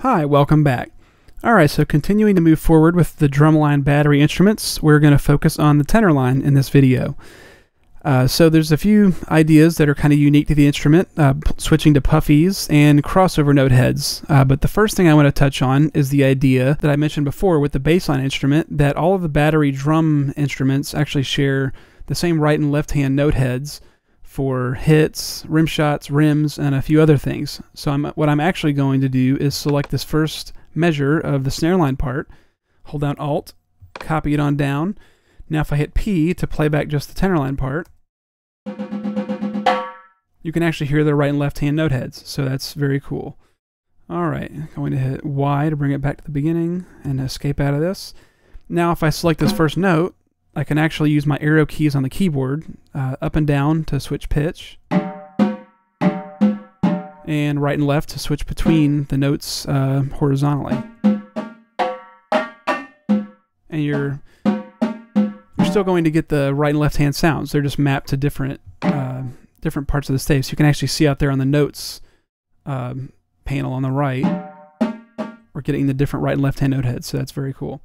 Hi, welcome back. Alright, so continuing to move forward with the drumline battery instruments, we're going to focus on the tenor line in this video. Uh, so there's a few ideas that are kind of unique to the instrument, uh, switching to puffies and crossover note heads. Uh, but the first thing I want to touch on is the idea that I mentioned before with the bassline instrument, that all of the battery drum instruments actually share the same right and left hand note heads for hits, rim shots, rims, and a few other things. So I'm, what I'm actually going to do is select this first measure of the snare line part, hold down Alt, copy it on down. Now if I hit P to play back just the tenor line part, you can actually hear the right and left hand note heads, so that's very cool. All right, I'm going to hit Y to bring it back to the beginning and escape out of this. Now if I select this first note, I can actually use my arrow keys on the keyboard, uh, up and down to switch pitch, and right and left to switch between the notes uh, horizontally. And you're you're still going to get the right and left hand sounds. They're just mapped to different uh, different parts of the stave. So you can actually see out there on the notes um, panel on the right, we're getting the different right and left hand note heads. So that's very cool.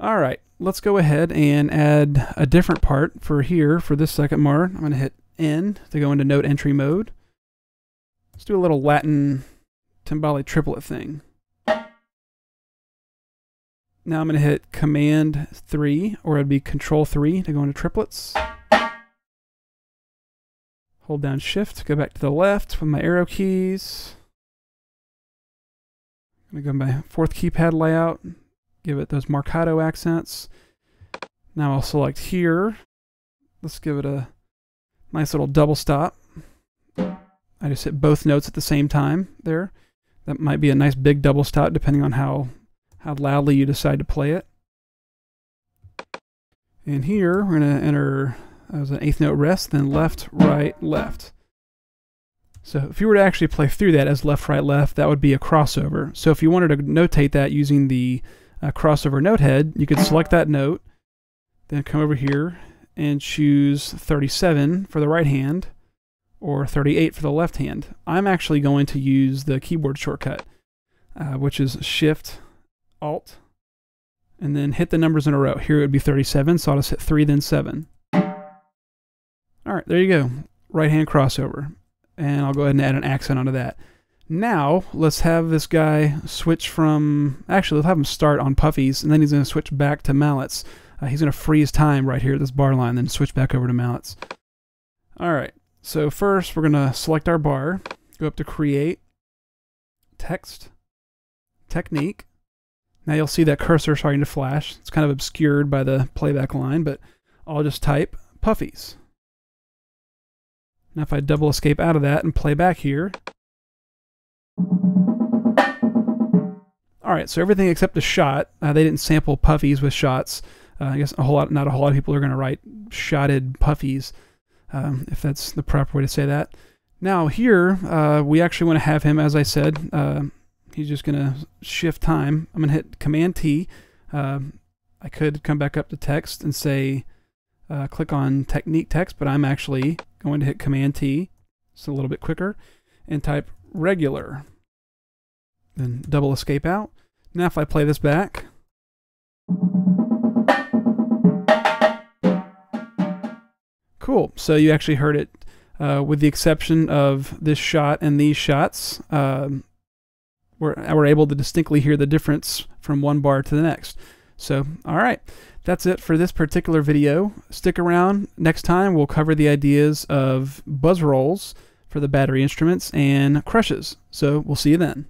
All right, let's go ahead and add a different part for here for this second bar. I'm going to hit N to go into note entry mode. Let's do a little Latin timbale triplet thing. Now I'm going to hit Command 3, or it'd be Control 3 to go into triplets. Hold down Shift, go back to the left with my arrow keys. I'm going to go my fourth keypad layout, give it those marcato accents. Now I'll select here. Let's give it a nice little double stop. I just hit both notes at the same time there. That might be a nice big double stop depending on how, how loudly you decide to play it. And here we're going to enter as an eighth note rest, then left, right, left. So if you were to actually play through that as left, right, left, that would be a crossover. So if you wanted to notate that using the uh, crossover note head, you could select that note, then come over here and choose 37 for the right hand or 38 for the left hand. I'm actually going to use the keyboard shortcut, uh, which is Shift, Alt, and then hit the numbers in a row. Here it would be 37, so I'll just hit 3, then 7. All right, there you go. Right hand crossover. And I'll go ahead and add an accent onto that. Now, let's have this guy switch from, actually, let's have him start on puffies, and then he's going to switch back to mallets. Uh, he's going to freeze time right here at this bar line, then switch back over to mallets. All right, so first we're going to select our bar, go up to Create, Text, Technique. Now you'll see that cursor starting to flash. It's kind of obscured by the playback line, but I'll just type puffies. Now if I double escape out of that and play back here, all right, so everything except the shot. Uh, they didn't sample puffies with shots. Uh, I guess a whole lot, not a whole lot of people are going to write shotted puffies, um, if that's the proper way to say that. Now here, uh, we actually want to have him, as I said, uh, he's just going to shift time. I'm going to hit Command T. Um, I could come back up to text and say, uh, click on technique text, but I'm actually going to hit Command T. It's a little bit quicker and type regular. Then double escape out. Now if I play this back, cool. So you actually heard it uh, with the exception of this shot and these shots. Um, we're, we're able to distinctly hear the difference from one bar to the next. So, all right, that's it for this particular video. Stick around. Next time, we'll cover the ideas of buzz rolls for the battery instruments and crushes. So, we'll see you then.